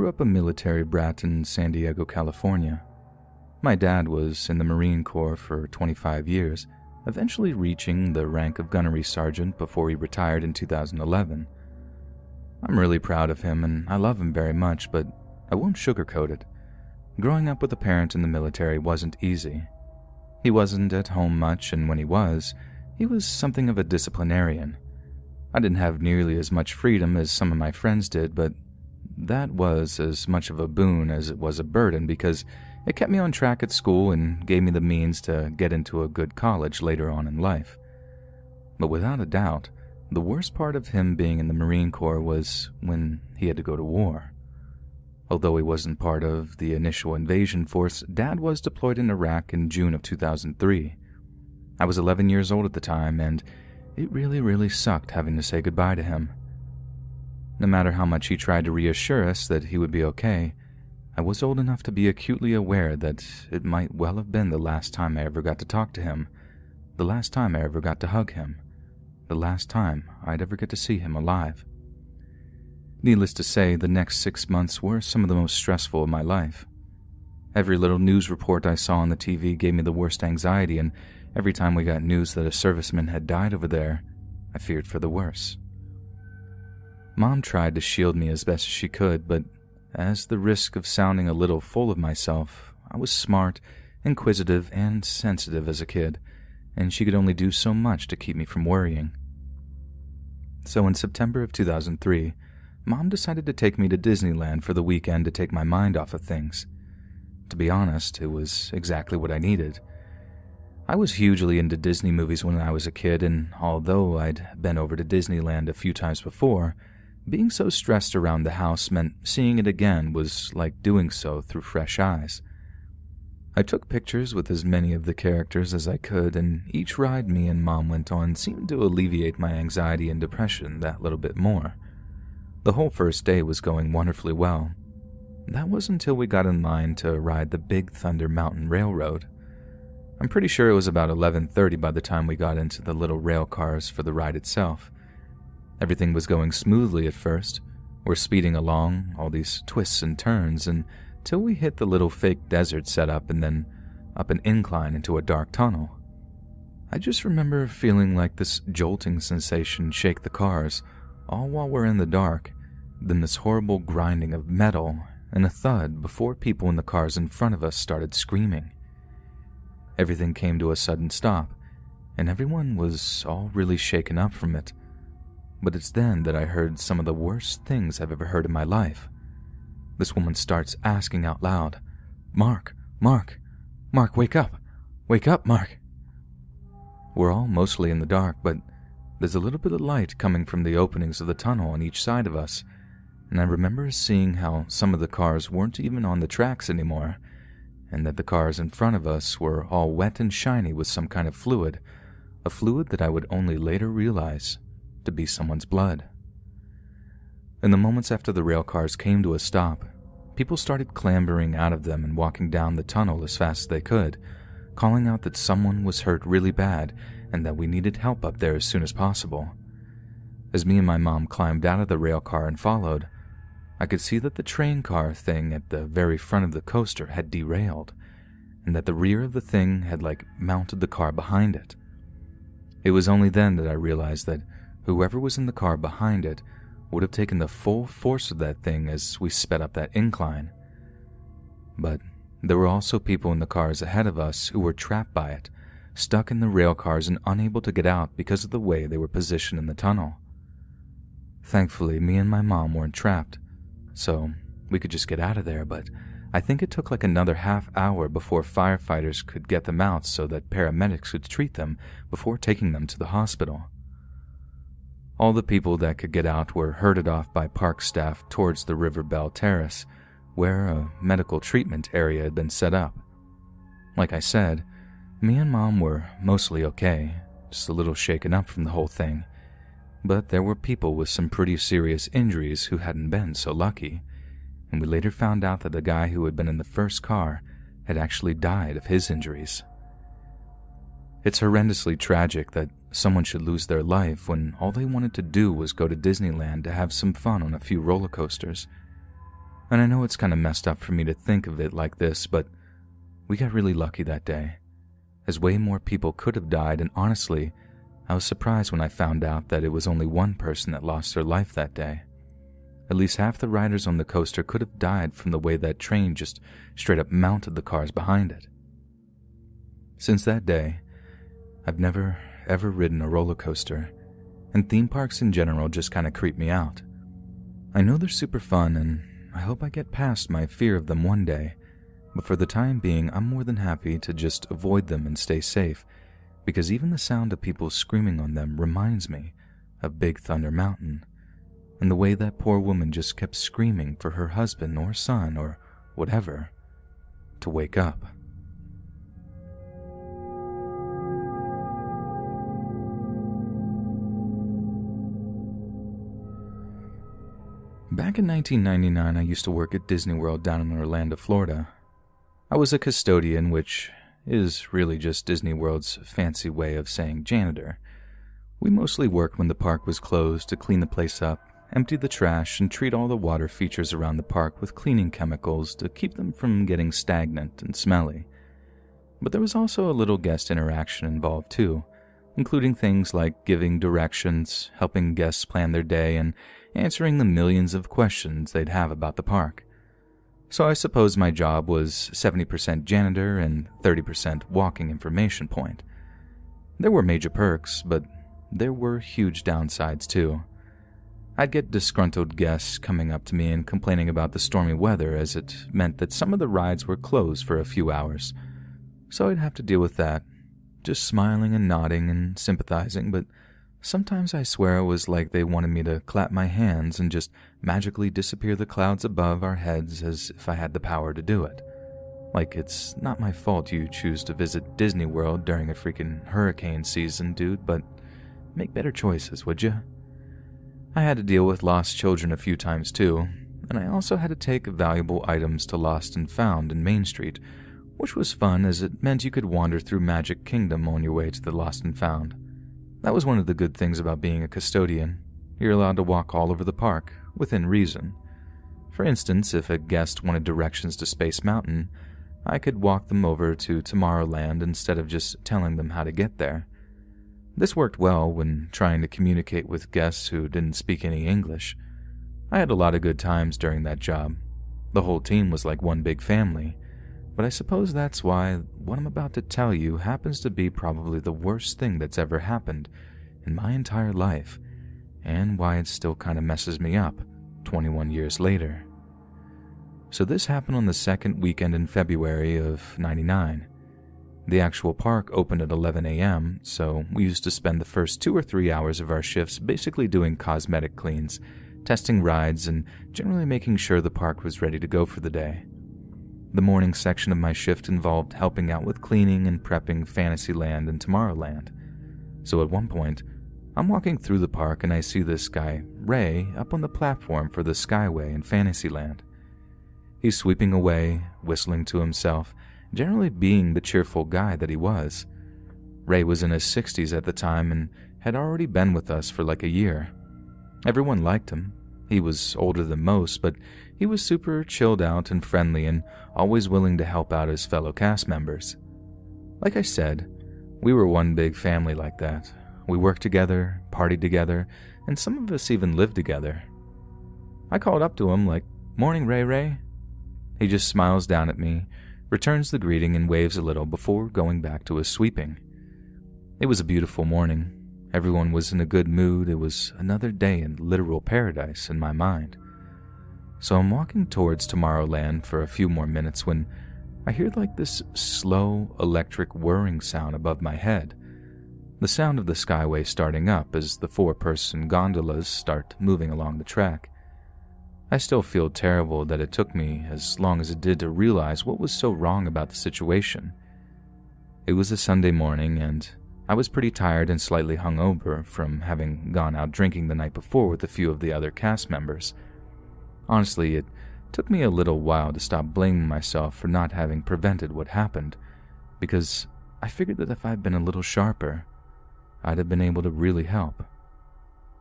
grew up a military brat in San Diego, California. My dad was in the Marine Corps for 25 years, eventually reaching the rank of gunnery sergeant before he retired in 2011. I'm really proud of him and I love him very much, but I won't sugarcoat it. Growing up with a parent in the military wasn't easy. He wasn't at home much, and when he was, he was something of a disciplinarian. I didn't have nearly as much freedom as some of my friends did, but that was as much of a boon as it was a burden because it kept me on track at school and gave me the means to get into a good college later on in life. But without a doubt, the worst part of him being in the Marine Corps was when he had to go to war. Although he wasn't part of the initial invasion force, Dad was deployed in Iraq in June of 2003. I was 11 years old at the time, and it really, really sucked having to say goodbye to him. No matter how much he tried to reassure us that he would be okay, I was old enough to be acutely aware that it might well have been the last time I ever got to talk to him, the last time I ever got to hug him, the last time I'd ever get to see him alive. Needless to say, the next six months were some of the most stressful of my life. Every little news report I saw on the TV gave me the worst anxiety, and every time we got news that a serviceman had died over there, I feared for the worse. Mom tried to shield me as best as she could, but as the risk of sounding a little full of myself, I was smart, inquisitive, and sensitive as a kid, and she could only do so much to keep me from worrying. So in September of 2003, Mom decided to take me to Disneyland for the weekend to take my mind off of things. To be honest, it was exactly what I needed. I was hugely into Disney movies when I was a kid, and although I'd been over to Disneyland a few times before, being so stressed around the house meant seeing it again was like doing so through fresh eyes. I took pictures with as many of the characters as I could, and each ride me and Mom went on seemed to alleviate my anxiety and depression that little bit more. The whole first day was going wonderfully well. That was until we got in line to ride the Big Thunder Mountain Railroad. I'm pretty sure it was about 11:30 by the time we got into the little rail cars for the ride itself. Everything was going smoothly at first. We're speeding along, all these twists and turns, until we hit the little fake desert setup and then up an incline into a dark tunnel. I just remember feeling like this jolting sensation shake the cars, all while we're in the dark, then this horrible grinding of metal and a thud before people in the cars in front of us started screaming. Everything came to a sudden stop, and everyone was all really shaken up from it. But it's then that I heard some of the worst things I've ever heard in my life. This woman starts asking out loud, Mark, Mark, Mark, wake up! Wake up, Mark! We're all mostly in the dark, but there's a little bit of light coming from the openings of the tunnel on each side of us, and I remember seeing how some of the cars weren't even on the tracks anymore, and that the cars in front of us were all wet and shiny with some kind of fluid, a fluid that I would only later realize to be someone's blood. In the moments after the rail cars came to a stop, people started clambering out of them and walking down the tunnel as fast as they could, calling out that someone was hurt really bad and that we needed help up there as soon as possible. As me and my mom climbed out of the rail car and followed, I could see that the train car thing at the very front of the coaster had derailed, and that the rear of the thing had like mounted the car behind it. It was only then that I realized that whoever was in the car behind it would have taken the full force of that thing as we sped up that incline. But there were also people in the cars ahead of us who were trapped by it, stuck in the rail cars and unable to get out because of the way they were positioned in the tunnel. Thankfully, me and my mom weren't trapped, so we could just get out of there, but I think it took like another half hour before firefighters could get them out so that paramedics could treat them before taking them to the hospital. All the people that could get out were herded off by park staff towards the River Belle Terrace, where a medical treatment area had been set up. Like I said, me and Mom were mostly okay, just a little shaken up from the whole thing. But there were people with some pretty serious injuries who hadn't been so lucky, and we later found out that the guy who had been in the first car had actually died of his injuries. It's horrendously tragic that someone should lose their life when all they wanted to do was go to Disneyland to have some fun on a few roller coasters. And I know it's kind of messed up for me to think of it like this, but we got really lucky that day, as way more people could have died, and honestly, I was surprised when I found out that it was only one person that lost their life that day. At least half the riders on the coaster could have died from the way that train just straight up mounted the cars behind it. Since that day, I've never ever ridden a roller coaster, and theme parks in general just kind of creep me out. I know they're super fun, and I hope I get past my fear of them one day, but for the time being, I'm more than happy to just avoid them and stay safe, because even the sound of people screaming on them reminds me of Big Thunder Mountain, and the way that poor woman just kept screaming for her husband or son or whatever to wake up. Back in 1999, I used to work at Disney World down in Orlando, Florida. I was a custodian, which is really just Disney World's fancy way of saying janitor. We mostly worked when the park was closed to clean the place up, empty the trash, and treat all the water features around the park with cleaning chemicals to keep them from getting stagnant and smelly. But there was also a little guest interaction involved too, including things like giving directions, helping guests plan their day, and answering the millions of questions they'd have about the park. So I suppose my job was 70% janitor and 30% walking information point. There were major perks, but there were huge downsides too. I'd get disgruntled guests coming up to me and complaining about the stormy weather as it meant that some of the rides were closed for a few hours. So I'd have to deal with that, just smiling and nodding and sympathizing, but Sometimes I swear it was like they wanted me to clap my hands and just magically disappear the clouds above our heads as if I had the power to do it. Like it's not my fault you choose to visit Disney World during a freaking hurricane season, dude, but make better choices, would you? I had to deal with lost children a few times too, and I also had to take valuable items to Lost and Found in Main Street, which was fun as it meant you could wander through Magic Kingdom on your way to the Lost and Found. That was one of the good things about being a custodian. You're allowed to walk all over the park, within reason. For instance, if a guest wanted directions to Space Mountain, I could walk them over to Tomorrowland instead of just telling them how to get there. This worked well when trying to communicate with guests who didn't speak any English. I had a lot of good times during that job. The whole team was like one big family, but I suppose that's why what I'm about to tell you happens to be probably the worst thing that's ever happened in my entire life, and why it still kind of messes me up 21 years later. So, this happened on the second weekend in February of 99. The actual park opened at 11 a.m., so we used to spend the first two or three hours of our shifts basically doing cosmetic cleans, testing rides, and generally making sure the park was ready to go for the day. The morning section of my shift involved helping out with cleaning and prepping Fantasyland and Tomorrowland. So at one point, I'm walking through the park and I see this guy, Ray, up on the platform for the Skyway in Fantasyland. He's sweeping away, whistling to himself, generally being the cheerful guy that he was. Ray was in his 60s at the time and had already been with us for like a year. Everyone liked him. He was older than most, but he was super chilled out and friendly and always willing to help out his fellow cast members. Like I said, we were one big family like that. We worked together, partied together, and some of us even lived together. I called up to him like, Morning, Ray Ray. He just smiles down at me, returns the greeting, and waves a little before going back to his sweeping. It was a beautiful morning. Everyone was in a good mood. It was another day in literal paradise in my mind. So I'm walking towards Tomorrowland for a few more minutes when I hear like this slow electric whirring sound above my head. The sound of the skyway starting up as the four person gondolas start moving along the track. I still feel terrible that it took me as long as it did to realize what was so wrong about the situation. It was a Sunday morning, and I was pretty tired and slightly hungover from having gone out drinking the night before with a few of the other cast members. Honestly, it took me a little while to stop blaming myself for not having prevented what happened, because I figured that if I'd been a little sharper, I'd have been able to really help.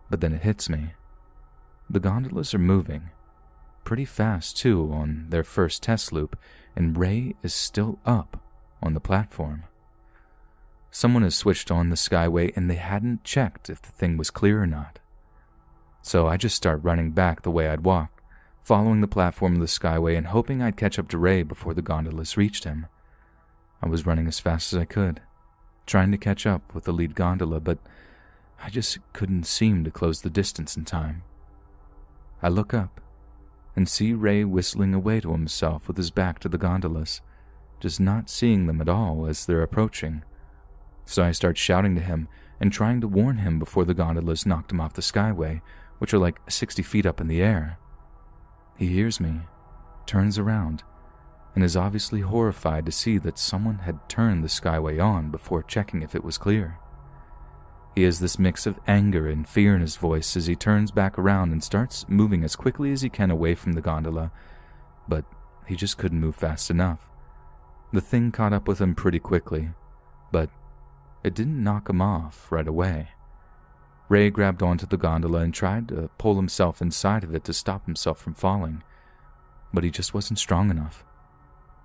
But then it hits me. The gondolas are moving, pretty fast too on their first test loop, and Ray is still up on the platform. Someone has switched on the Skyway and they hadn't checked if the thing was clear or not. So I just start running back the way I'd walked, following the platform of the Skyway and hoping I'd catch up to Ray before the gondolas reached him. I was running as fast as I could, trying to catch up with the lead gondola, but I just couldn't seem to close the distance in time. I look up and see Ray whistling away to himself with his back to the gondolas, just not seeing them at all as they're approaching. So I start shouting to him and trying to warn him before the gondolas knocked him off the skyway, which are like 60 feet up in the air. He hears me, turns around, and is obviously horrified to see that someone had turned the skyway on before checking if it was clear. He has this mix of anger and fear in his voice as he turns back around and starts moving as quickly as he can away from the gondola, but he just couldn't move fast enough. The thing caught up with him pretty quickly, but it didn't knock him off right away. Ray grabbed onto the gondola and tried to pull himself inside of it to stop himself from falling, but he just wasn't strong enough.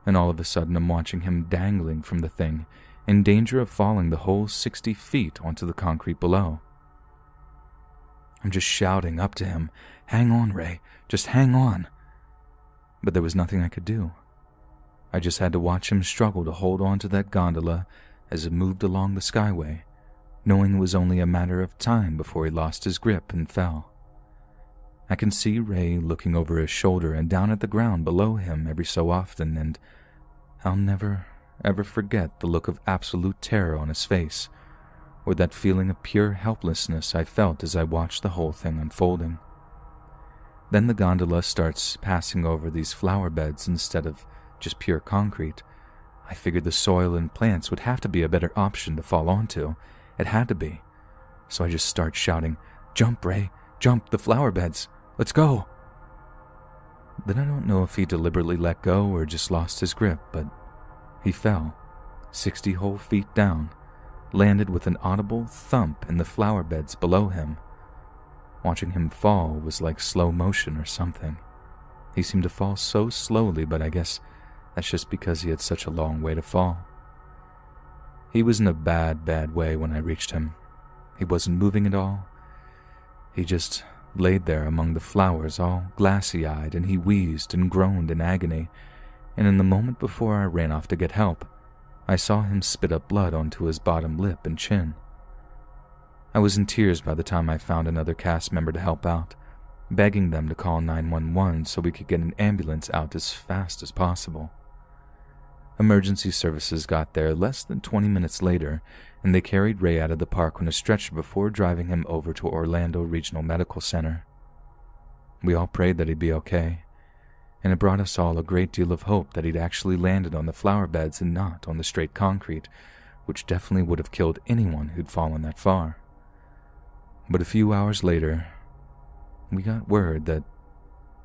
And all of a sudden, I'm watching him dangling from the thing in danger of falling the whole 60 feet onto the concrete below. I'm just shouting up to him, Hang on, Ray, just hang on. But there was nothing I could do. I just had to watch him struggle to hold on to that gondola as it moved along the skyway, knowing it was only a matter of time before he lost his grip and fell. I can see Ray looking over his shoulder and down at the ground below him every so often, and I'll never ever forget the look of absolute terror on his face, or that feeling of pure helplessness I felt as I watched the whole thing unfolding. Then the gondola starts passing over these flower beds instead of just pure concrete. I figured the soil and plants would have to be a better option to fall onto. It had to be. So I just start shouting, Jump, Ray! Jump, the flower beds! Let's go! Then I don't know if he deliberately let go or just lost his grip, but he fell, sixty whole feet down, landed with an audible thump in the flower beds below him. Watching him fall was like slow motion or something. He seemed to fall so slowly, but I guess that's just because he had such a long way to fall. He was in a bad, bad way when I reached him. He wasn't moving at all. He just laid there among the flowers, all glassy eyed, and he wheezed and groaned in agony and in the moment before I ran off to get help, I saw him spit up blood onto his bottom lip and chin. I was in tears by the time I found another cast member to help out, begging them to call 911 so we could get an ambulance out as fast as possible. Emergency services got there less than 20 minutes later, and they carried Ray out of the park on a stretcher before driving him over to Orlando Regional Medical Center. We all prayed that he'd be okay, and it brought us all a great deal of hope that he'd actually landed on the flower beds and not on the straight concrete, which definitely would have killed anyone who'd fallen that far. But a few hours later, we got word that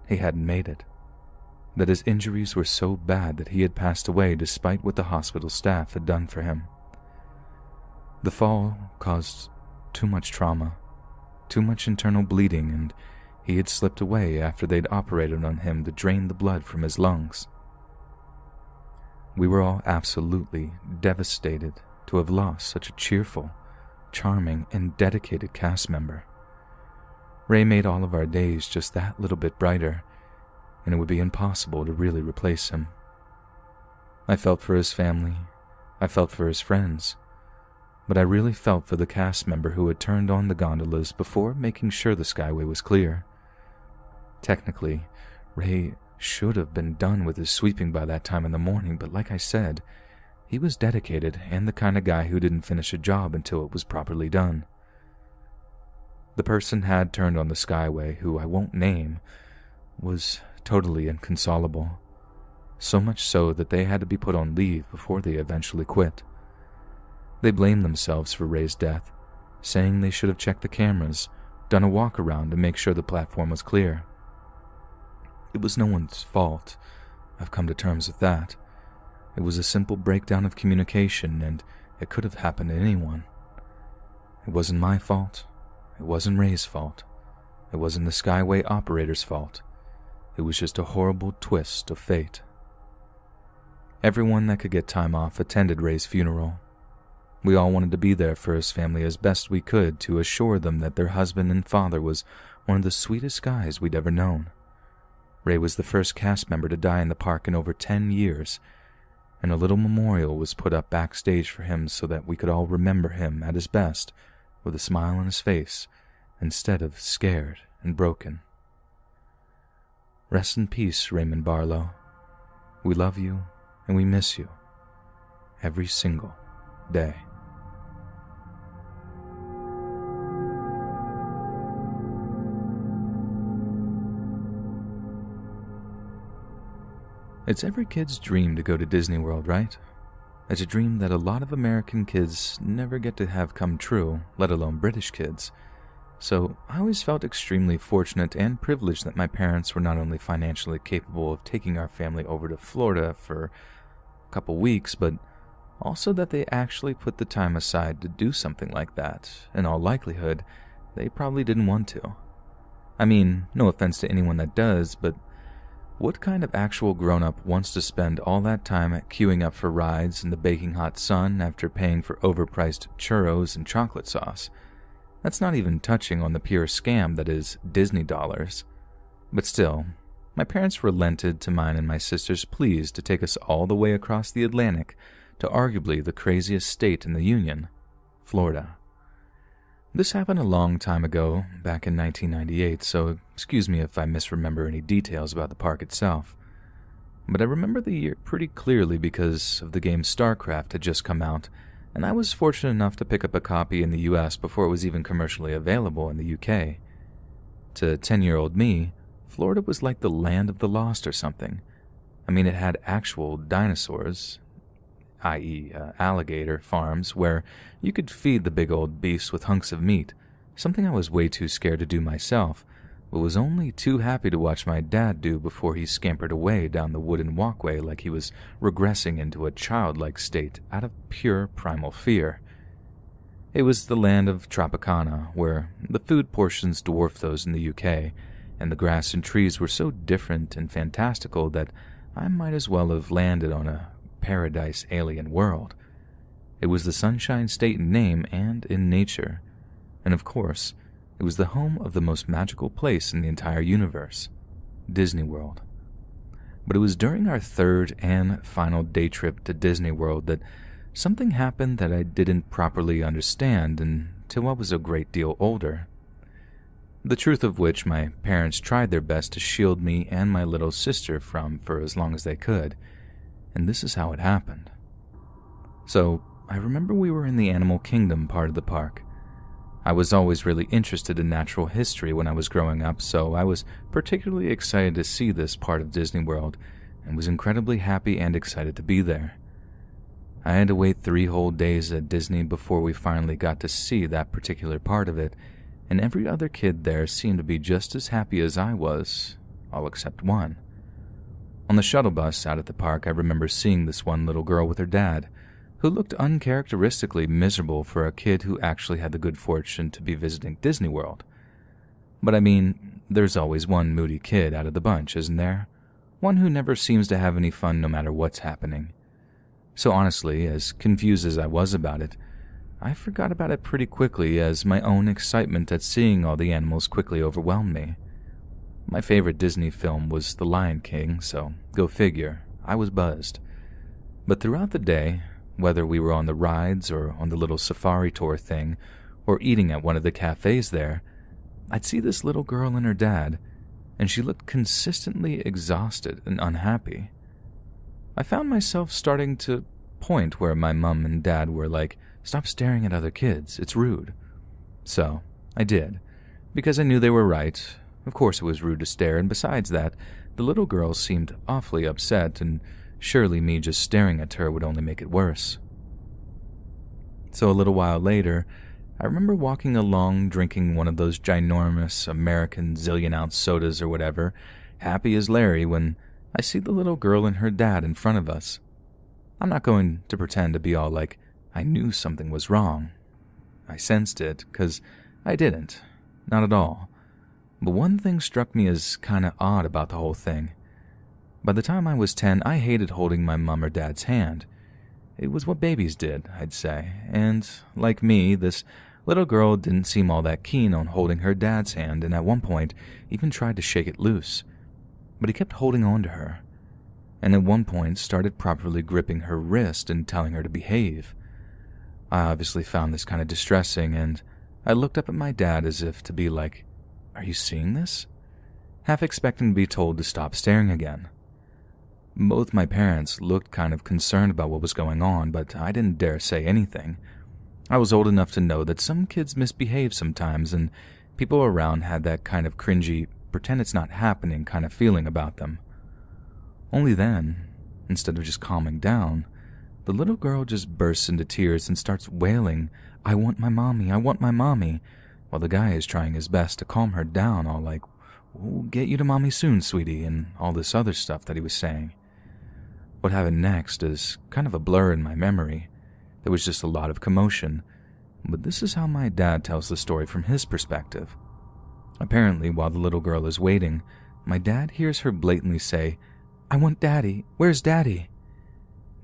he hadn't made it, that his injuries were so bad that he had passed away despite what the hospital staff had done for him. The fall caused too much trauma, too much internal bleeding, and he had slipped away after they'd operated on him to drain the blood from his lungs. We were all absolutely devastated to have lost such a cheerful, charming, and dedicated cast member. Ray made all of our days just that little bit brighter, and it would be impossible to really replace him. I felt for his family, I felt for his friends, but I really felt for the cast member who had turned on the gondolas before making sure the skyway was clear. Technically, Ray should have been done with his sweeping by that time in the morning, but like I said, he was dedicated and the kind of guy who didn't finish a job until it was properly done. The person had turned on the Skyway, who I won't name, was totally inconsolable. So much so that they had to be put on leave before they eventually quit. They blamed themselves for Ray's death, saying they should have checked the cameras, done a walk around to make sure the platform was clear. It was no one's fault. I've come to terms with that. It was a simple breakdown of communication, and it could have happened to anyone. It wasn't my fault. It wasn't Ray's fault. It wasn't the Skyway operator's fault. It was just a horrible twist of fate. Everyone that could get time off attended Ray's funeral. We all wanted to be there for his family as best we could to assure them that their husband and father was one of the sweetest guys we'd ever known. Ray was the first cast member to die in the park in over 10 years, and a little memorial was put up backstage for him so that we could all remember him at his best with a smile on his face instead of scared and broken. Rest in peace, Raymond Barlow. We love you and we miss you every single day. It's every kid's dream to go to Disney World, right? It's a dream that a lot of American kids never get to have come true, let alone British kids. So I always felt extremely fortunate and privileged that my parents were not only financially capable of taking our family over to Florida for a couple weeks, but also that they actually put the time aside to do something like that. In all likelihood, they probably didn't want to. I mean, no offense to anyone that does, but what kind of actual grown up wants to spend all that time queuing up for rides in the baking hot sun after paying for overpriced churros and chocolate sauce? That's not even touching on the pure scam that is Disney dollars. But still, my parents relented to mine and my sister's pleas to take us all the way across the Atlantic to arguably the craziest state in the Union, Florida. This happened a long time ago, back in 1998, so excuse me if I misremember any details about the park itself. But I remember the year pretty clearly because of the game StarCraft had just come out, and I was fortunate enough to pick up a copy in the US before it was even commercially available in the UK. To 10 year old me, Florida was like the land of the lost or something. I mean, it had actual dinosaurs, i.e., uh, alligator farms, where you could feed the big old beasts with hunks of meat, something I was way too scared to do myself, but was only too happy to watch my dad do before he scampered away down the wooden walkway like he was regressing into a childlike state out of pure primal fear. It was the land of Tropicana, where the food portions dwarf those in the UK, and the grass and trees were so different and fantastical that I might as well have landed on a paradise alien world. It was the Sunshine State in name and in nature. And of course, it was the home of the most magical place in the entire universe Disney World. But it was during our third and final day trip to Disney World that something happened that I didn't properly understand until I was a great deal older. The truth of which my parents tried their best to shield me and my little sister from for as long as they could and this is how it happened. So, I remember we were in the animal kingdom part of the park. I was always really interested in natural history when I was growing up, so I was particularly excited to see this part of Disney World and was incredibly happy and excited to be there. I had to wait three whole days at Disney before we finally got to see that particular part of it, and every other kid there seemed to be just as happy as I was, all except one. On the shuttle bus out at the park, I remember seeing this one little girl with her dad, who looked uncharacteristically miserable for a kid who actually had the good fortune to be visiting Disney World. But I mean, there's always one moody kid out of the bunch, isn't there? One who never seems to have any fun no matter what's happening. So honestly, as confused as I was about it, I forgot about it pretty quickly as my own excitement at seeing all the animals quickly overwhelmed me. My favorite Disney film was The Lion King, so go figure, I was buzzed. But throughout the day, whether we were on the rides or on the little safari tour thing, or eating at one of the cafes there, I'd see this little girl and her dad, and she looked consistently exhausted and unhappy. I found myself starting to point where my mum and dad were like, Stop staring at other kids, it's rude. So, I did, because I knew they were right, of course, it was rude to stare, and besides that, the little girl seemed awfully upset, and surely me just staring at her would only make it worse. So a little while later, I remember walking along drinking one of those ginormous American zillion ounce sodas or whatever, happy as Larry, when I see the little girl and her dad in front of us. I'm not going to pretend to be all like, I knew something was wrong. I sensed it, because I didn't. Not at all. But one thing struck me as kinda odd about the whole thing. By the time I was 10, I hated holding my mom or dad's hand. It was what babies did, I'd say, and like me, this little girl didn't seem all that keen on holding her dad's hand and at one point even tried to shake it loose. But he kept holding on to her, and at one point started properly gripping her wrist and telling her to behave. I obviously found this kind of distressing, and I looked up at my dad as if to be like, Are you seeing this? Half expecting to be told to stop staring again. Both my parents looked kind of concerned about what was going on, but I didn't dare say anything. I was old enough to know that some kids misbehave sometimes, and people around had that kind of cringy, pretend it's not happening kind of feeling about them. Only then, instead of just calming down, the little girl just bursts into tears and starts wailing, I want my mommy, I want my mommy, while the guy is trying his best to calm her down, all like, We'll get you to mommy soon, sweetie, and all this other stuff that he was saying. What happened next is kind of a blur in my memory. There was just a lot of commotion, but this is how my dad tells the story from his perspective. Apparently, while the little girl is waiting, my dad hears her blatantly say, I want daddy. Where's daddy?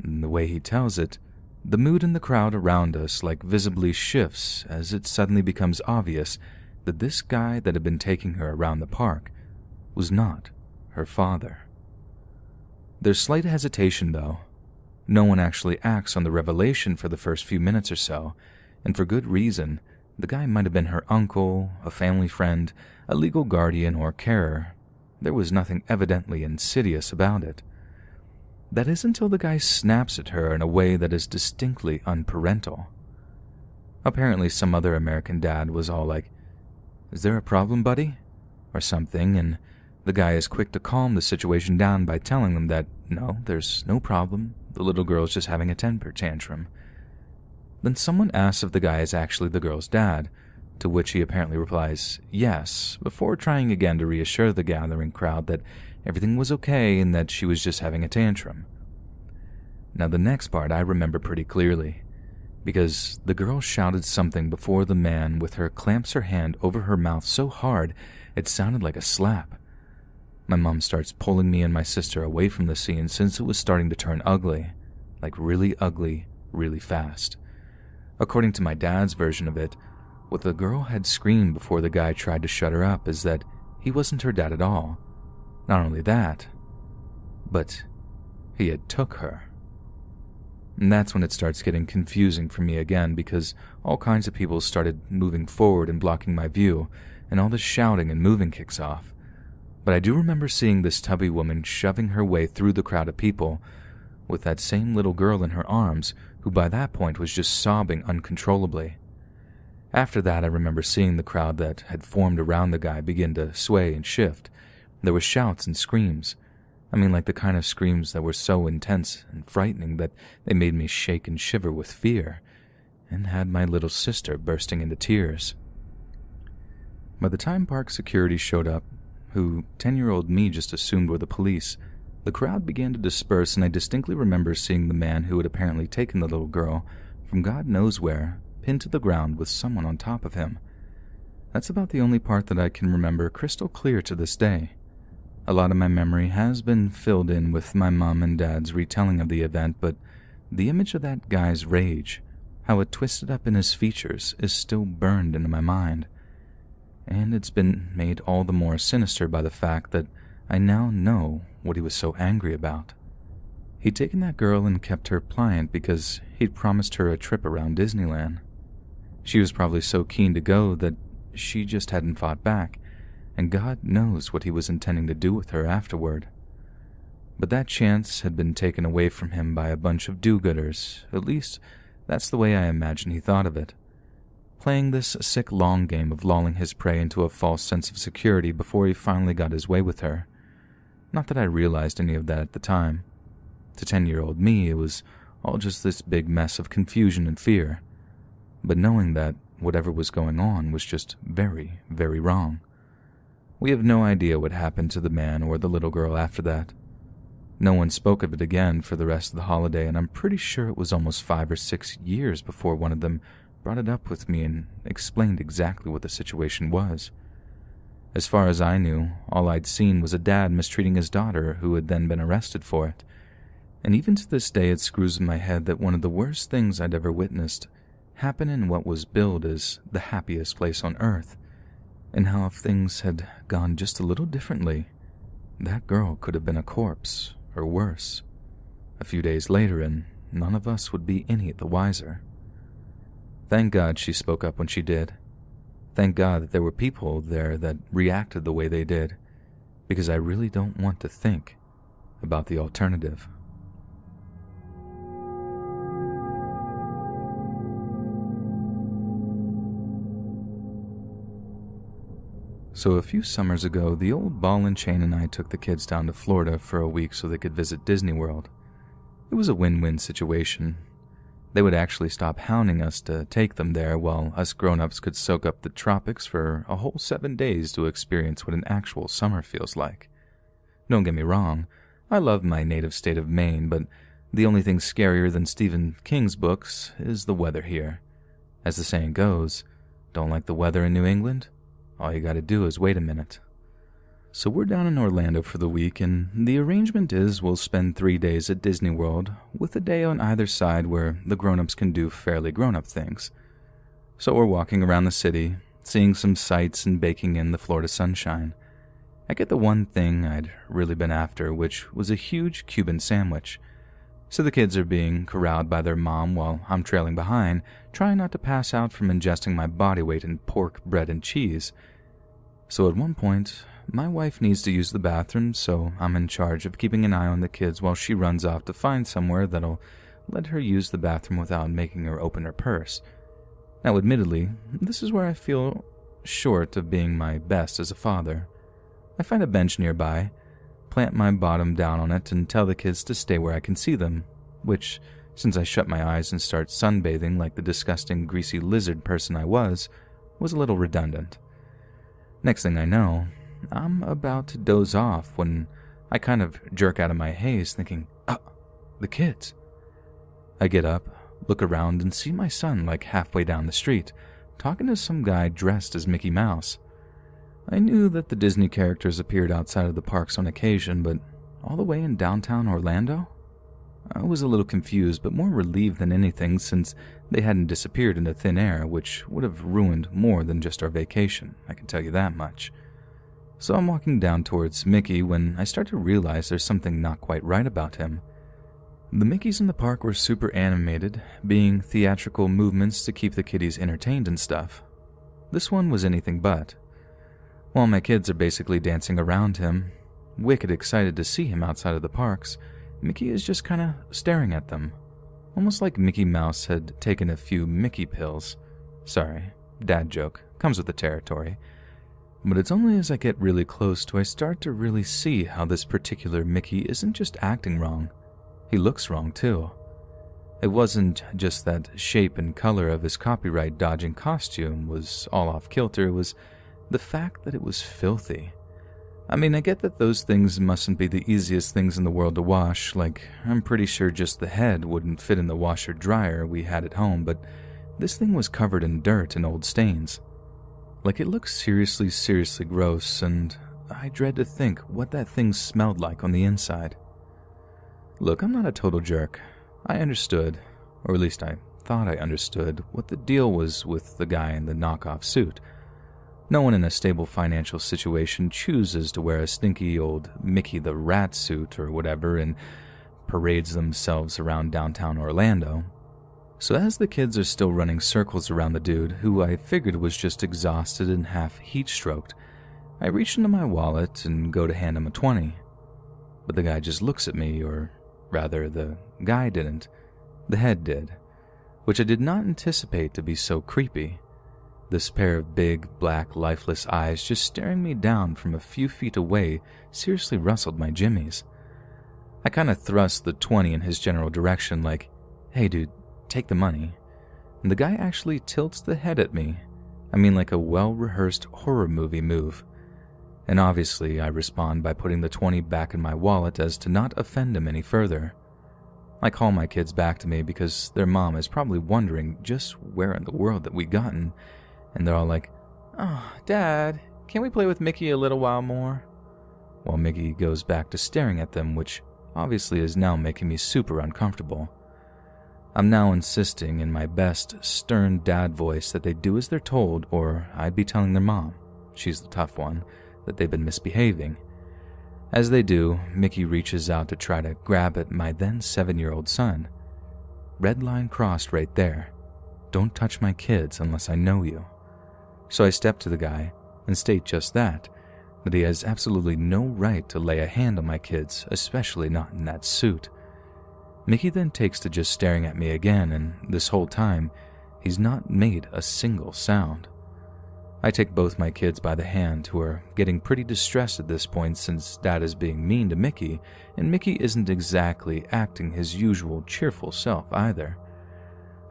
And the way he tells it, the mood in the crowd around us like visibly shifts as it suddenly becomes obvious that this guy that had been taking her around the park was not her father. There's slight hesitation, though. No one actually acts on the revelation for the first few minutes or so, and for good reason. The guy might have been her uncle, a family friend, a legal guardian, or carer. There was nothing evidently insidious about it. That is until the guy snaps at her in a way that is distinctly unparental. Apparently, some other American dad was all like, Is there a problem, buddy? or something, and the guy is quick to calm the situation down by telling them that, no, there's no problem. The little girl's just having a temper tantrum. Then someone asks if the guy is actually the girl's dad, to which he apparently replies, yes, before trying again to reassure the gathering crowd that everything was okay and that she was just having a tantrum. Now, the next part I remember pretty clearly, because the girl shouted something before the man with her clamps her hand over her mouth so hard it sounded like a slap. My mom starts pulling me and my sister away from the scene since it was starting to turn ugly. Like really ugly, really fast. According to my dad's version of it, what the girl had screamed before the guy tried to shut her up is that he wasn't her dad at all. Not only that, but he had took her. And that's when it starts getting confusing for me again because all kinds of people started moving forward and blocking my view, and all this shouting and moving kicks off but I do remember seeing this tubby woman shoving her way through the crowd of people with that same little girl in her arms who by that point was just sobbing uncontrollably. After that, I remember seeing the crowd that had formed around the guy begin to sway and shift. There were shouts and screams. I mean, like the kind of screams that were so intense and frightening that they made me shake and shiver with fear, and had my little sister bursting into tears. By the time park security showed up, who 10 year old me just assumed were the police, the crowd began to disperse, and I distinctly remember seeing the man who had apparently taken the little girl from God knows where, pinned to the ground with someone on top of him. That's about the only part that I can remember crystal clear to this day. A lot of my memory has been filled in with my mom and dad's retelling of the event, but the image of that guy's rage, how it twisted up in his features, is still burned into my mind and it's been made all the more sinister by the fact that I now know what he was so angry about. He'd taken that girl and kept her pliant because he'd promised her a trip around Disneyland. She was probably so keen to go that she just hadn't fought back, and God knows what he was intending to do with her afterward. But that chance had been taken away from him by a bunch of do gooders, at least that's the way I imagine he thought of it playing this sick long game of lulling his prey into a false sense of security before he finally got his way with her. Not that I realized any of that at the time. To 10 year old me, it was all just this big mess of confusion and fear. But knowing that whatever was going on was just very, very wrong. We have no idea what happened to the man or the little girl after that. No one spoke of it again for the rest of the holiday, and I'm pretty sure it was almost five or six years before one of them brought it up with me and explained exactly what the situation was. As far as I knew, all I'd seen was a dad mistreating his daughter who had then been arrested for it. And even to this day, it screws in my head that one of the worst things I'd ever witnessed happened in what was billed as the happiest place on earth, and how if things had gone just a little differently, that girl could have been a corpse, or worse, a few days later, and none of us would be any the wiser. Thank God she spoke up when she did. Thank God that there were people there that reacted the way they did, because I really don't want to think about the alternative. So, a few summers ago, the old ball and chain and I took the kids down to Florida for a week so they could visit Disney World. It was a win win situation. They would actually stop hounding us to take them there while us grown ups could soak up the tropics for a whole seven days to experience what an actual summer feels like. Don't get me wrong, I love my native state of Maine, but the only thing scarier than Stephen King's books is the weather here. As the saying goes, don't like the weather in New England? All you gotta do is wait a minute. So we're down in Orlando for the week, and the arrangement is we'll spend three days at Disney World, with a day on either side where the grown ups can do fairly grown up things. So we're walking around the city, seeing some sights and baking in the Florida sunshine. I get the one thing I'd really been after, which was a huge Cuban sandwich. So the kids are being corralled by their mom while I'm trailing behind, trying not to pass out from ingesting my body weight in pork, bread, and cheese. So at one point, my wife needs to use the bathroom, so I'm in charge of keeping an eye on the kids while she runs off to find somewhere that'll let her use the bathroom without making her open her purse. Now, admittedly, this is where I feel short of being my best as a father. I find a bench nearby, plant my bottom down on it, and tell the kids to stay where I can see them, which, since I shut my eyes and start sunbathing like the disgusting, greasy lizard person I was, was a little redundant. Next thing I know, I'm about to doze off when I kind of jerk out of my haze, thinking, oh, the kids. I get up, look around, and see my son like halfway down the street, talking to some guy dressed as Mickey Mouse. I knew that the Disney characters appeared outside of the parks on occasion, but all the way in downtown Orlando? I was a little confused, but more relieved than anything since they hadn't disappeared into thin air, which would have ruined more than just our vacation, I can tell you that much. So I'm walking down towards Mickey when I start to realize there's something not quite right about him. The Mickeys in the park were super animated, being theatrical movements to keep the kiddies entertained and stuff. This one was anything but. While my kids are basically dancing around him, wicked excited to see him outside of the parks, Mickey is just kind of staring at them. Almost like Mickey Mouse had taken a few Mickey pills. Sorry, dad joke, comes with the territory. But it's only as I get really close do I start to really see how this particular Mickey isn't just acting wrong, he looks wrong too. It wasn't just that shape and color of his copyright dodging costume was all off kilter, it was the fact that it was filthy. I mean, I get that those things mustn't be the easiest things in the world to wash, like, I'm pretty sure just the head wouldn't fit in the washer dryer we had at home, but this thing was covered in dirt and old stains. Like, it looks seriously, seriously gross, and I dread to think what that thing smelled like on the inside. Look, I'm not a total jerk. I understood, or at least I thought I understood, what the deal was with the guy in the knockoff suit. No one in a stable financial situation chooses to wear a stinky old Mickey the Rat suit or whatever and parades themselves around downtown Orlando. So, as the kids are still running circles around the dude, who I figured was just exhausted and half heat stroked, I reach into my wallet and go to hand him a 20. But the guy just looks at me, or rather, the guy didn't. The head did, which I did not anticipate to be so creepy. This pair of big, black, lifeless eyes just staring me down from a few feet away seriously rustled my jimmies. I kind of thrust the 20 in his general direction, like, hey dude, take the money. And the guy actually tilts the head at me. I mean, like a well rehearsed horror movie move. And obviously, I respond by putting the 20 back in my wallet as to not offend him any further. I call my kids back to me because their mom is probably wondering just where in the world that we gotten and they're all like, Oh, Dad, Can't we play with Mickey a little while more? While Mickey goes back to staring at them, which obviously is now making me super uncomfortable. I'm now insisting in my best stern dad voice that they do as they're told, or I'd be telling their mom, she's the tough one, that they've been misbehaving. As they do, Mickey reaches out to try to grab at my then seven year old son. Red line crossed right there. Don't touch my kids unless I know you. So I step to the guy and state just that that he has absolutely no right to lay a hand on my kids, especially not in that suit. Mickey then takes to just staring at me again, and this whole time, he's not made a single sound. I take both my kids by the hand, who are getting pretty distressed at this point since Dad is being mean to Mickey, and Mickey isn't exactly acting his usual cheerful self either.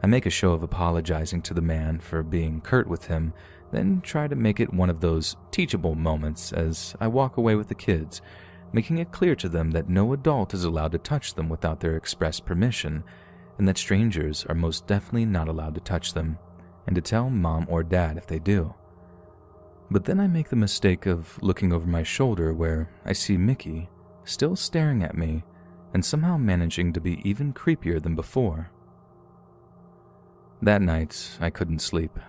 I make a show of apologizing to the man for being curt with him, then try to make it one of those teachable moments as I walk away with the kids, making it clear to them that no adult is allowed to touch them without their express permission, and that strangers are most definitely not allowed to touch them, and to tell mom or dad if they do. But then I make the mistake of looking over my shoulder where I see Mickey still staring at me and somehow managing to be even creepier than before. That night, I couldn't sleep.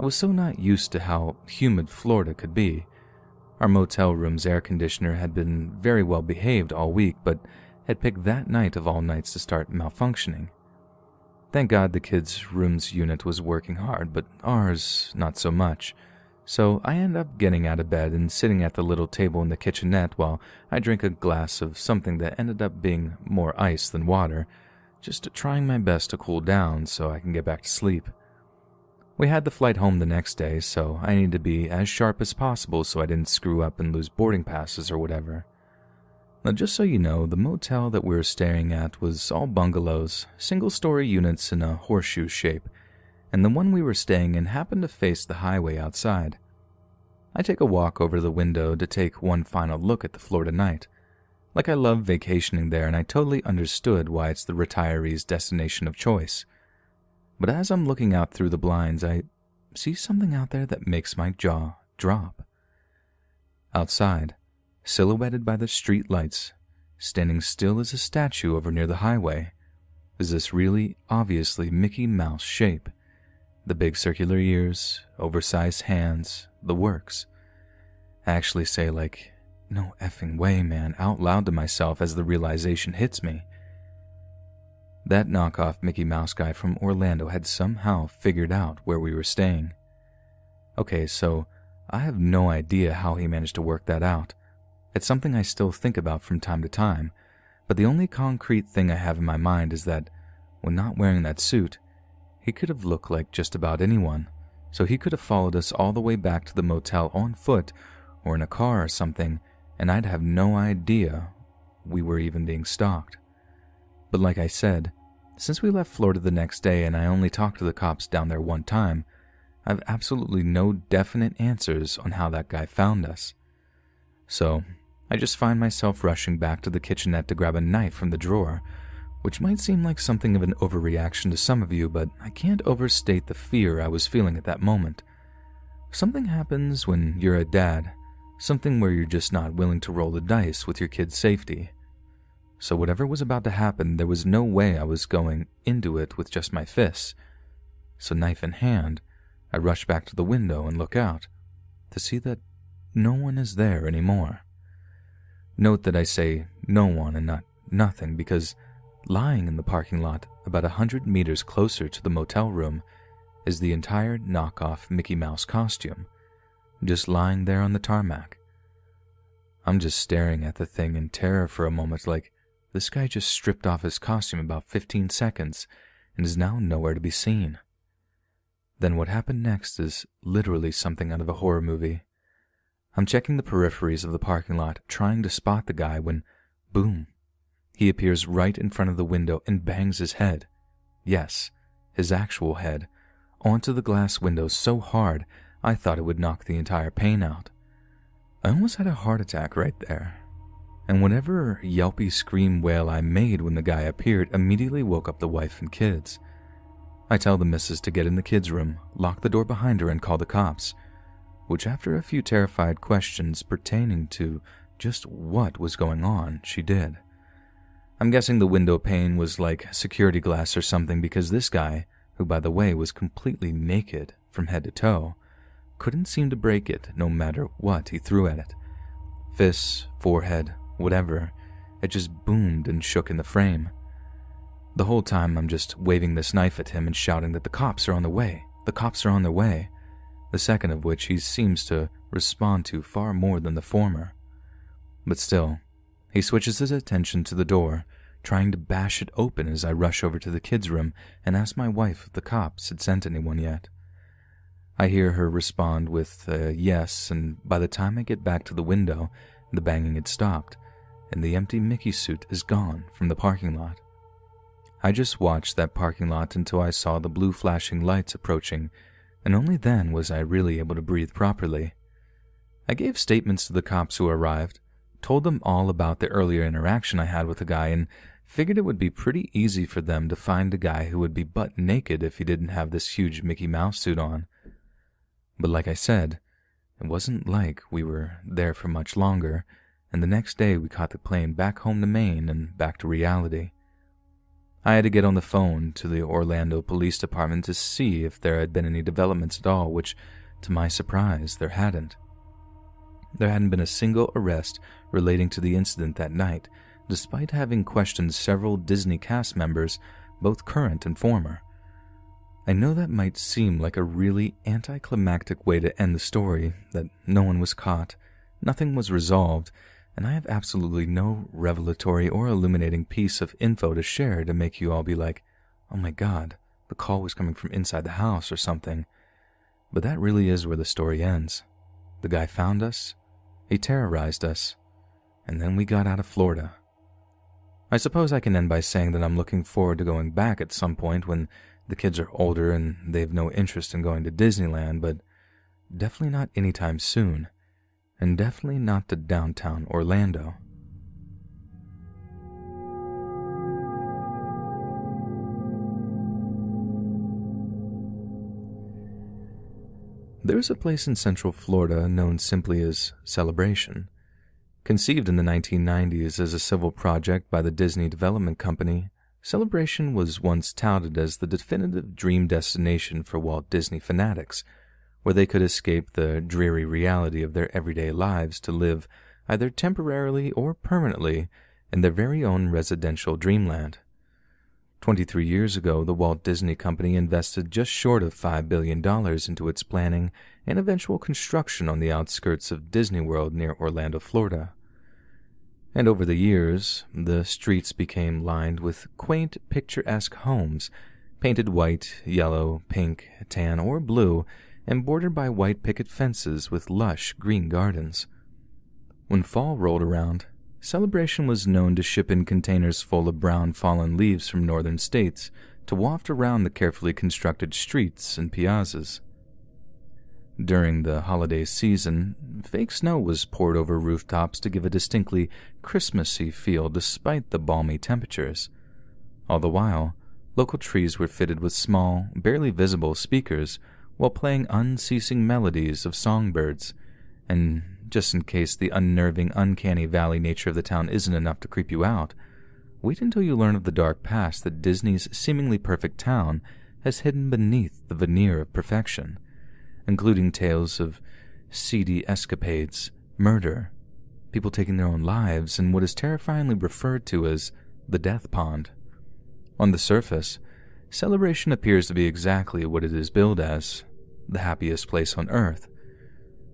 I was so not used to how humid Florida could be. Our motel room's air conditioner had been very well behaved all week, but had picked that night of all nights to start malfunctioning. Thank God the kids' room's unit was working hard, but ours not so much. So I end up getting out of bed and sitting at the little table in the kitchenette while I drink a glass of something that ended up being more ice than water, just trying my best to cool down so I can get back to sleep. We had the flight home the next day, so I needed to be as sharp as possible so I didn't screw up and lose boarding passes or whatever. Now, just so you know, the motel that we were staying at was all bungalows, single story units in a horseshoe shape, and the one we were staying in happened to face the highway outside. I take a walk over the window to take one final look at the Florida night. Like I love vacationing there, and I totally understood why it's the retiree's destination of choice. But as I'm looking out through the blinds, I see something out there that makes my jaw drop. Outside, silhouetted by the street lights, standing still as a statue over near the highway, is this really obviously Mickey Mouse shape. The big circular ears, oversized hands, the works. I actually say, like, no effing way, man, out loud to myself as the realization hits me. That knockoff Mickey Mouse guy from Orlando had somehow figured out where we were staying. Okay, so I have no idea how he managed to work that out. It's something I still think about from time to time, but the only concrete thing I have in my mind is that when not wearing that suit, he could have looked like just about anyone, so he could have followed us all the way back to the motel on foot or in a car or something, and I'd have no idea we were even being stalked. But like I said, since we left Florida the next day and I only talked to the cops down there one time, I've absolutely no definite answers on how that guy found us. So, I just find myself rushing back to the kitchenette to grab a knife from the drawer, which might seem like something of an overreaction to some of you, but I can't overstate the fear I was feeling at that moment. Something happens when you're a dad, something where you're just not willing to roll the dice with your kid's safety. So, whatever was about to happen, there was no way I was going into it with just my fists. So, knife in hand, I rush back to the window and look out to see that no one is there anymore. Note that I say no one and not nothing because lying in the parking lot about a hundred meters closer to the motel room is the entire knockoff Mickey Mouse costume, just lying there on the tarmac. I'm just staring at the thing in terror for a moment, like, this guy just stripped off his costume about 15 seconds and is now nowhere to be seen. Then what happened next is literally something out of a horror movie. I'm checking the peripheries of the parking lot, trying to spot the guy when, boom, he appears right in front of the window and bangs his head. Yes, his actual head, onto the glass window so hard I thought it would knock the entire pane out. I almost had a heart attack right there and whatever yelpy scream wail I made when the guy appeared immediately woke up the wife and kids. I tell the missus to get in the kids' room, lock the door behind her, and call the cops. which, after a few terrified questions pertaining to just what was going on, she did. I'm guessing the window pane was like security glass or something because this guy, who by the way was completely naked from head to toe, couldn't seem to break it no matter what he threw at it. Fists, forehead, whatever, it just boomed and shook in the frame. The whole time I'm just waving this knife at him and shouting that the cops are on the way, the cops are on the way, the second of which he seems to respond to far more than the former. But still, he switches his attention to the door, trying to bash it open as I rush over to the kids' room and ask my wife if the cops had sent anyone yet. I hear her respond with a yes, and by the time I get back to the window, the banging had stopped, and the empty Mickey suit is gone from the parking lot. I just watched that parking lot until I saw the blue flashing lights approaching, and only then was I really able to breathe properly. I gave statements to the cops who arrived, told them all about the earlier interaction I had with the guy, and figured it would be pretty easy for them to find a guy who would be butt naked if he didn't have this huge Mickey Mouse suit on. But like I said, it wasn't like we were there for much longer, and the next day we caught the plane back home to Maine and back to reality. I had to get on the phone to the Orlando Police Department to see if there had been any developments at all, which, to my surprise, there hadn't. There hadn't been a single arrest relating to the incident that night, despite having questioned several Disney cast members, both current and former. I know that might seem like a really anticlimactic way to end the story, that no one was caught, nothing was resolved, and I have absolutely no revelatory or illuminating piece of info to share to make you all be like, oh my god, the call was coming from inside the house or something. But that really is where the story ends. The guy found us, he terrorized us, and then we got out of Florida. I suppose I can end by saying that I'm looking forward to going back at some point when the kids are older and they have no interest in going to Disneyland, but definitely not anytime soon, and definitely not to downtown Orlando. There's a place in Central Florida known simply as Celebration. Conceived in the 1990s as a civil project by the Disney Development Company, Celebration was once touted as the definitive dream destination for Walt Disney fanatics, where they could escape the dreary reality of their everyday lives to live, either temporarily or permanently, in their very own residential dreamland. Twenty-three years ago, the Walt Disney Company invested just short of $5 billion into its planning and eventual construction on the outskirts of Disney World near Orlando, Florida and over the years, the streets became lined with quaint, picturesque homes, painted white, yellow, pink, tan, or blue, and bordered by white picket fences with lush green gardens. When fall rolled around, Celebration was known to ship in containers full of brown fallen leaves from northern states to waft around the carefully constructed streets and piazzas. During the holiday season, fake snow was poured over rooftops to give a distinctly Christmassy feel despite the balmy temperatures. All the while, local trees were fitted with small, barely visible speakers while playing unceasing melodies of songbirds, and just in case the unnerving, uncanny valley nature of the town isn't enough to creep you out, wait until you learn of the dark past that Disney's seemingly perfect town has hidden beneath the veneer of perfection including tales of seedy escapades, murder, people taking their own lives, and what is terrifyingly referred to as the death pond. On the surface, Celebration appears to be exactly what it is billed as the happiest place on earth.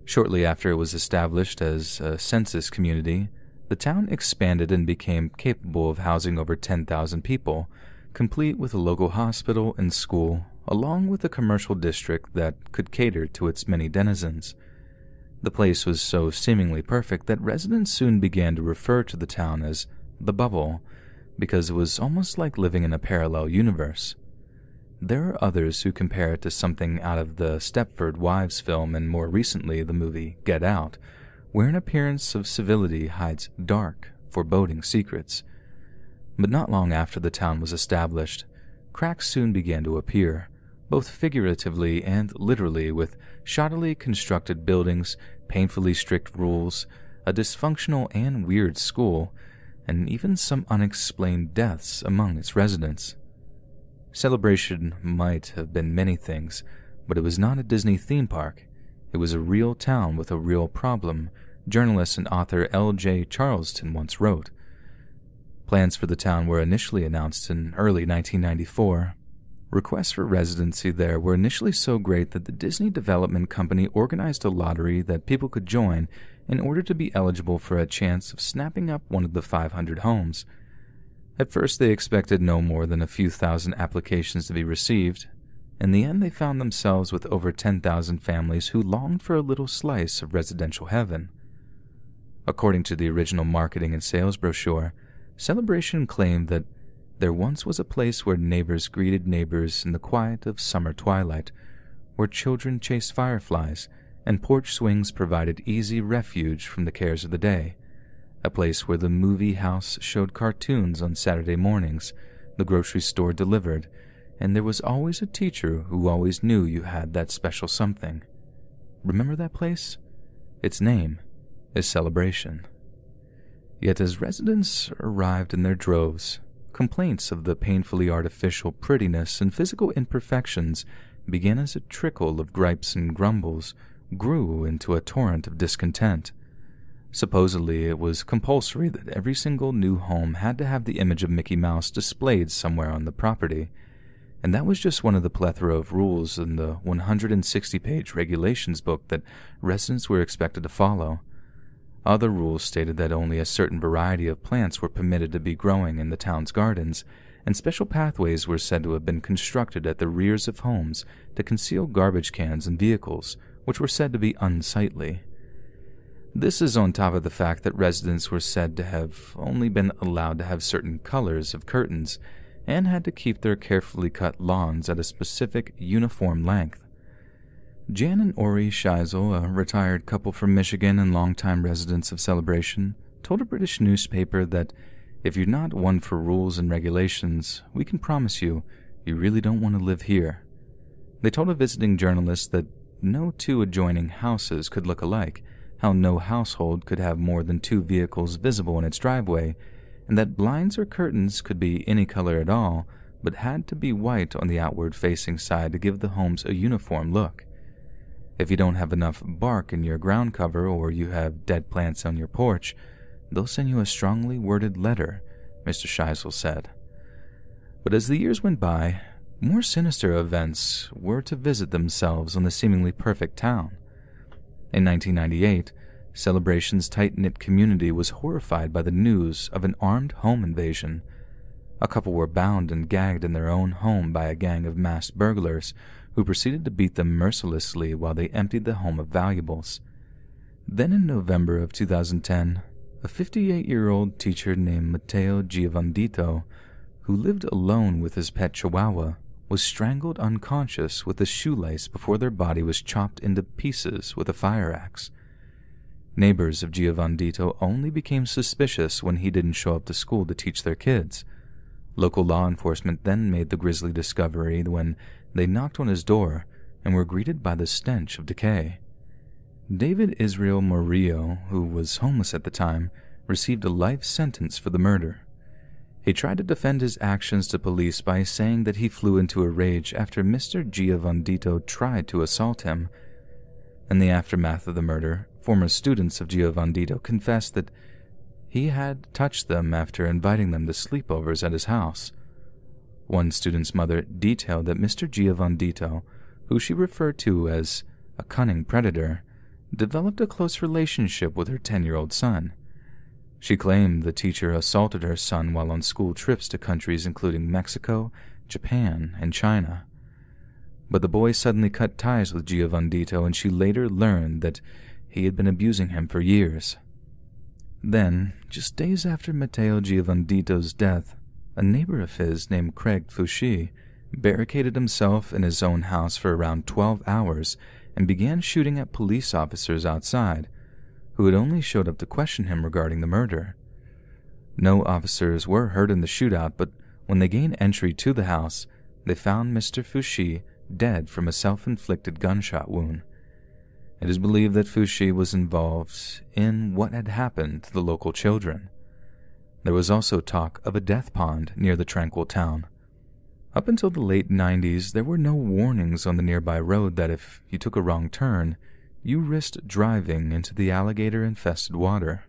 Shortly after it was established as a census community, the town expanded and became capable of housing over 10,000 people, complete with a local hospital and school along with a commercial district that could cater to its many denizens. The place was so seemingly perfect that residents soon began to refer to the town as the Bubble, because it was almost like living in a parallel universe. There are others who compare it to something out of the Stepford Wives film and more recently the movie Get Out, where an appearance of civility hides dark, foreboding secrets. But not long after the town was established, cracks soon began to appear, both figuratively and literally, with shoddily constructed buildings, painfully strict rules, a dysfunctional and weird school, and even some unexplained deaths among its residents. Celebration might have been many things, but it was not a Disney theme park. It was a real town with a real problem, journalist and author L.J. Charleston once wrote. Plans for the town were initially announced in early 1994. Requests for residency there were initially so great that the Disney Development Company organized a lottery that people could join in order to be eligible for a chance of snapping up one of the 500 homes. At first, they expected no more than a few thousand applications to be received. In the end, they found themselves with over 10,000 families who longed for a little slice of residential heaven. According to the original marketing and sales brochure, Celebration claimed that there once was a place where neighbors greeted neighbors in the quiet of summer twilight, where children chased fireflies, and porch swings provided easy refuge from the cares of the day, a place where the movie house showed cartoons on Saturday mornings, the grocery store delivered, and there was always a teacher who always knew you had that special something. Remember that place? Its name is Celebration. Yet as residents arrived in their droves, complaints of the painfully artificial prettiness and physical imperfections began as a trickle of gripes and grumbles grew into a torrent of discontent. Supposedly, it was compulsory that every single new home had to have the image of Mickey Mouse displayed somewhere on the property, and that was just one of the plethora of rules in the 160 page regulations book that residents were expected to follow. Other rules stated that only a certain variety of plants were permitted to be growing in the town's gardens, and special pathways were said to have been constructed at the rears of homes to conceal garbage cans and vehicles, which were said to be unsightly. This is on top of the fact that residents were said to have only been allowed to have certain colors of curtains and had to keep their carefully cut lawns at a specific uniform length. Jan and Ori Scheisel, a retired couple from Michigan and longtime residents of Celebration, told a British newspaper that if you're not one for rules and regulations, we can promise you, you really don't want to live here. They told a visiting journalist that no two adjoining houses could look alike, how no household could have more than two vehicles visible in its driveway, and that blinds or curtains could be any color at all, but had to be white on the outward facing side to give the homes a uniform look. If you don't have enough bark in your ground cover or you have dead plants on your porch, they'll send you a strongly worded letter, Mr. Scheisel said. But as the years went by, more sinister events were to visit themselves on the seemingly perfect town. In 1998, Celebration's tight knit community was horrified by the news of an armed home invasion. A couple were bound and gagged in their own home by a gang of masked burglars who proceeded to beat them mercilessly while they emptied the home of valuables. Then in November of 2010, a 58 year old teacher named Matteo Giovanditto, who lived alone with his pet chihuahua, was strangled unconscious with a shoelace before their body was chopped into pieces with a fire axe. Neighbors of Giovanditto only became suspicious when he didn't show up to school to teach their kids. Local law enforcement then made the grisly discovery when they knocked on his door and were greeted by the stench of decay. David Israel Murillo, who was homeless at the time, received a life sentence for the murder. He tried to defend his actions to police by saying that he flew into a rage after Mr. Giovanditto tried to assault him. In the aftermath of the murder, former students of Giovanditto confessed that he had touched them after inviting them to sleepovers at his house. One student's mother detailed that Mr. Giovandito, who she referred to as a cunning predator, developed a close relationship with her 10 year old son. She claimed the teacher assaulted her son while on school trips to countries including Mexico, Japan, and China. But the boy suddenly cut ties with Giovanditto, and she later learned that he had been abusing him for years. Then, just days after Matteo Giovanditto's death, a neighbor of his named Craig Foushee barricaded himself in his own house for around 12 hours and began shooting at police officers outside, who had only showed up to question him regarding the murder. No officers were hurt in the shootout, but when they gained entry to the house, they found Mr. Foushee dead from a self inflicted gunshot wound. It is believed that Foushee was involved in what had happened to the local children. There was also talk of a death pond near the tranquil town. Up until the late 90s, there were no warnings on the nearby road that if you took a wrong turn, you risked driving into the alligator infested water.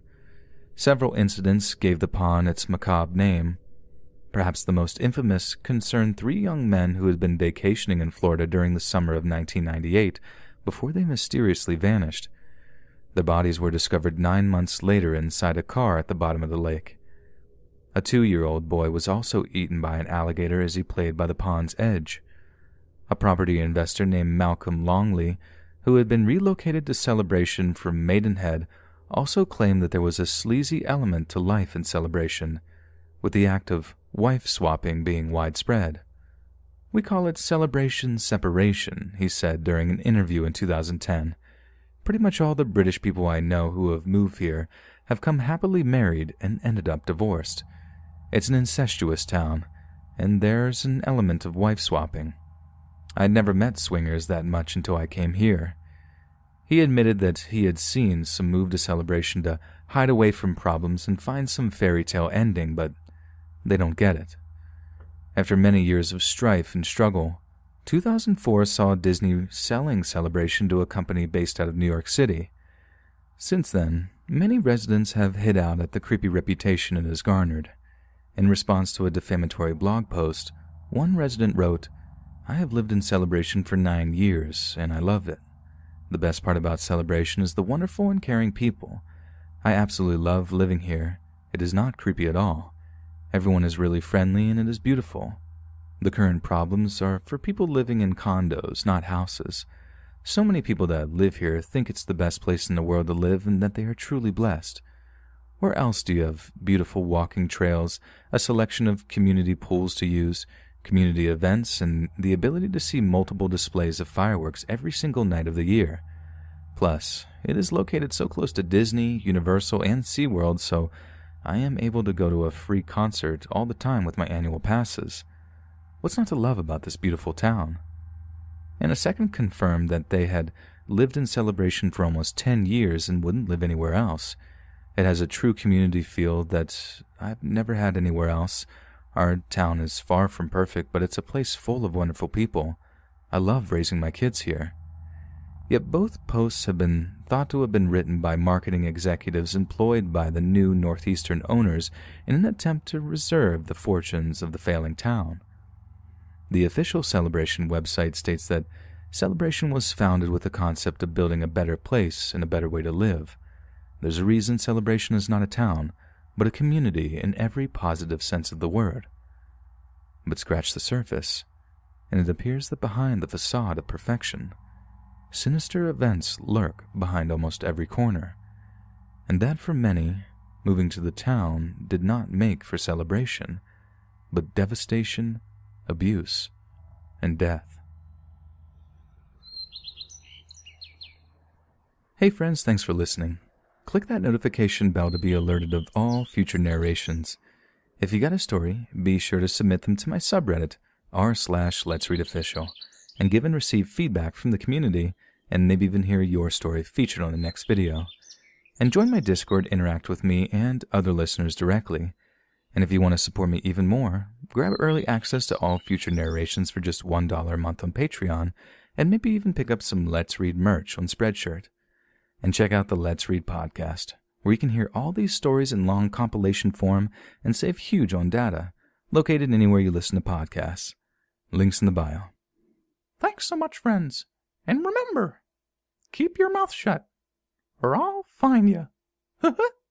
Several incidents gave the pond its macabre name. Perhaps the most infamous concerned three young men who had been vacationing in Florida during the summer of 1998 before they mysteriously vanished. Their bodies were discovered nine months later inside a car at the bottom of the lake. A two year old boy was also eaten by an alligator as he played by the pond's edge. A property investor named Malcolm Longley, who had been relocated to Celebration from Maidenhead, also claimed that there was a sleazy element to life in Celebration, with the act of wife swapping being widespread. We call it celebration separation, he said during an interview in 2010. Pretty much all the British people I know who have moved here have come happily married and ended up divorced. It's an incestuous town, and there's an element of wife swapping. I'd never met swingers that much until I came here. He admitted that he had seen some move to celebration to hide away from problems and find some fairy tale ending, but they don't get it. After many years of strife and struggle, 2004 saw Disney selling Celebration to a company based out of New York City. Since then, many residents have hit out at the creepy reputation it has garnered. In response to a defamatory blog post, one resident wrote, I have lived in Celebration for nine years, and I love it. The best part about Celebration is the wonderful and caring people. I absolutely love living here. It is not creepy at all. Everyone is really friendly and it is beautiful. The current problems are for people living in condos, not houses. So many people that live here think it's the best place in the world to live and that they are truly blessed. Where else do you have beautiful walking trails, a selection of community pools to use, community events, and the ability to see multiple displays of fireworks every single night of the year. Plus, it is located so close to Disney, Universal, and SeaWorld, so I am able to go to a free concert all the time with my annual passes. What's not to love about this beautiful town? And a second confirmed that they had lived in celebration for almost 10 years and wouldn't live anywhere else. It has a true community feel that I've never had anywhere else, our town is far from perfect, but it's a place full of wonderful people. I love raising my kids here. Yet both posts have been thought to have been written by marketing executives employed by the new Northeastern owners in an attempt to reserve the fortunes of the failing town. The official Celebration website states that Celebration was founded with the concept of building a better place and a better way to live. There's a reason Celebration is not a town, but a community in every positive sense of the word. But scratch the surface, and it appears that behind the facade of perfection, sinister events lurk behind almost every corner, and that for many, moving to the town did not make for celebration, but devastation, abuse, and death. Hey friends, thanks for listening click that notification bell to be alerted of all future narrations. If you got a story, be sure to submit them to my subreddit, r slash let's read official, and give and receive feedback from the community, and maybe even hear your story featured on the next video. And join my Discord, interact with me and other listeners directly. And if you want to support me even more, grab early access to all future narrations for just $1 a month on Patreon, and maybe even pick up some Let's Read merch on Spreadshirt and check out the Let's Read podcast, where you can hear all these stories in long compilation form and save huge on data, located anywhere you listen to podcasts. Links in the bio. Thanks so much, friends. And remember, keep your mouth shut, or I'll find you.